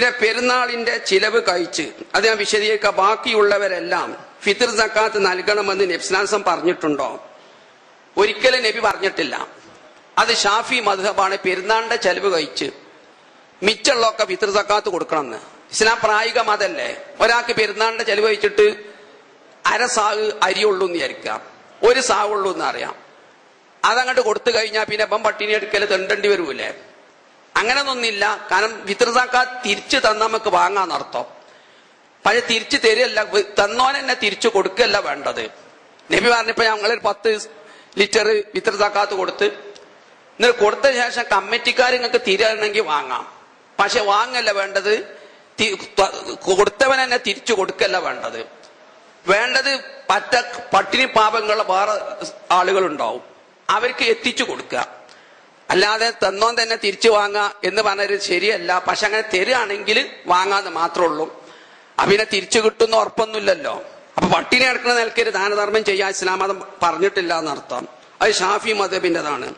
പിന്നെ പെരുന്നാളിന്റെ ചിലവ് കഴിച്ച് അത് ഞാൻ വിശദീകരിക്കുക ബാക്കിയുള്ളവരെല്ലാം ഫിത്ർ സക്കാത്ത് നൽകണമെന്ന് നബ്സ്ലാസം പറഞ്ഞിട്ടുണ്ടോ? ഒരിക്കലും നബി പറഞ്ഞിട്ടില്ല. അത് ഷാഫി മധുഹബാണ് പെരുന്നാളിന്റെ ചെലവ് കഴിച്ച് മിച്ചുള്ളൊക്കെ ഫിത്ർ സക്കാത്ത് കൊടുക്കണമെന്ന്. ഇസ്ലാം പ്രായിക മതല്ലേ ഒരാൾക്ക് പെരുന്നാളിന്റെ ചെലവ് കഴിച്ചിട്ട് അര സാവ് അരിയുള്ളൂ എന്ന് വിചാരിക്കാം ഒരു സാവുള്ളൂ എന്ന് അറിയാം. അതങ്ങോട്ട് കൊടുത്തു കഴിഞ്ഞാൽ പിന്നെ ഇപ്പം പട്ടിണി എടുക്കൽ തെണ്ടേണ്ടി വരൂലേ അങ്ങനെയൊന്നുമില്ല കാരണം വിതൃതാക്കാ തിരിച്ചു തന്ന നമുക്ക് വാങ്ങാന്നർത്ഥം പക്ഷെ തിരിച്ചു തരികയല്ല തന്നോൻ തന്നെ തിരിച്ചു കൊടുക്കുകയല്ല വേണ്ടത്. നബി പറഞ്ഞപ്പോ ഞങ്ങളൊരു പത്ത് ലിറ്റർ വിതൃതാക്കാത്ത് കൊടുത്ത് എന്നിട്ട് കൊടുത്ത ശേഷം കമ്മിറ്റിക്കാർ നിങ്ങൾക്ക് തിരിയണമെങ്കിൽ വാങ്ങാം. പക്ഷെ വാങ്ങല്ല വേണ്ടത് കൊടുത്തവൻ തന്നെ തിരിച്ചു കൊടുക്കല്ല വേണ്ടത്. വേണ്ടത് പറ്റ പട്ടിണി പാപങ്ങളുള്ള വേറെ ആളുകളുണ്ടാവും. അവർക്ക് എത്തിച്ചു കൊടുക്കുക. അല്ലാതെ തന്നോൻ തന്നെ തിരിച്ചു വാങ്ങുക എന്ന് പറഞ്ഞത് ശരിയല്ല. പക്ഷെ അങ്ങനെ തരികയാണെങ്കിൽ വാങ്ങാന്ന് മാത്രമേ ഉള്ളൂ. അപ്പൊ തിരിച്ചു കിട്ടുന്ന ഉറപ്പൊന്നുമില്ലല്ലോ. അപ്പൊ പട്ടിണി അടക്കുന്ന നിലക്കൊരു ദാനധർമ്മം ചെയ്യാൻ ഇസ്ലാം മതം പറഞ്ഞിട്ടില്ല എന്നർത്ഥം. അത് ഷാഫി മതബിന്റെതാണ്